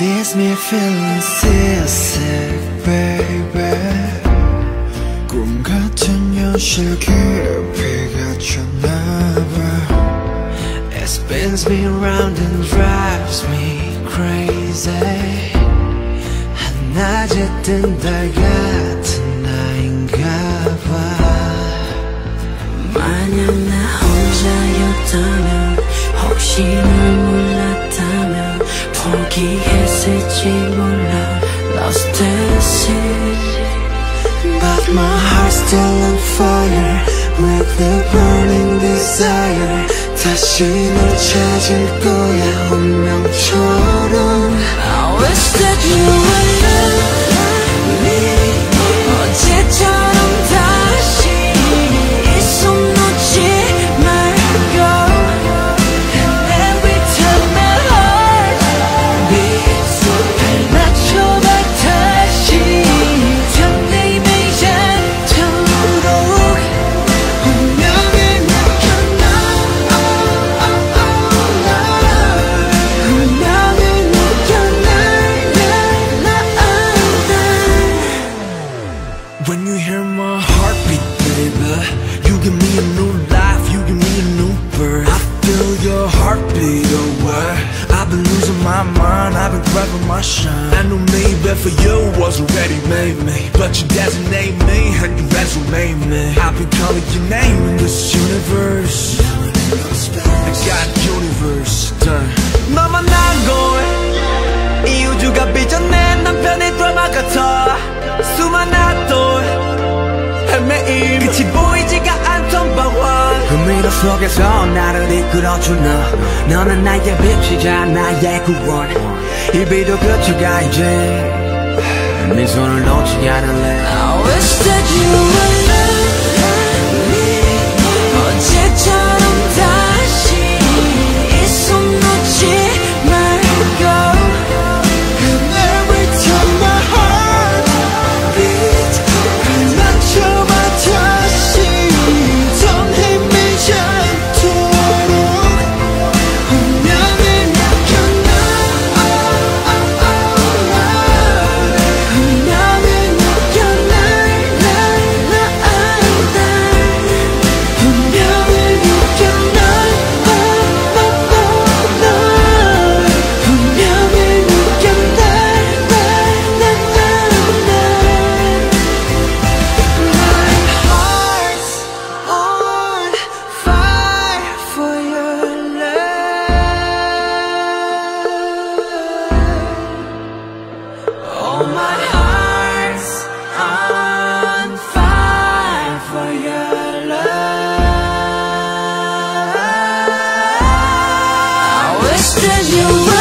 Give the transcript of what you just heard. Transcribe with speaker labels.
Speaker 1: leaves me feeling seasick, baby 꿈 같은 현실 깊이가 쳤나봐 It spins me round and drives me crazy 한낮에 뜬 달 같
Speaker 2: 포기했을지 몰라 Lost at
Speaker 1: But my heart's still on fire With the burning desire 다시 널 찾을 거야 운명처럼 been grabbing my shine I knew maybe for you was already made me But you designate me and you resume me I've been calling your name in this universe I got universe done 너만 난 걸, 이 우주가 빚어낸 남편의 드라마 같아 수많은 또 헤매임 끝이 보이지가 않던 방황
Speaker 3: 흥미로 속에서 나를 이끌어준 너 너는 나의 빛이자 나의 구원. 이 비도 그쳐가 이제 네 손을 놓지 않을래
Speaker 2: I wish that you would seja o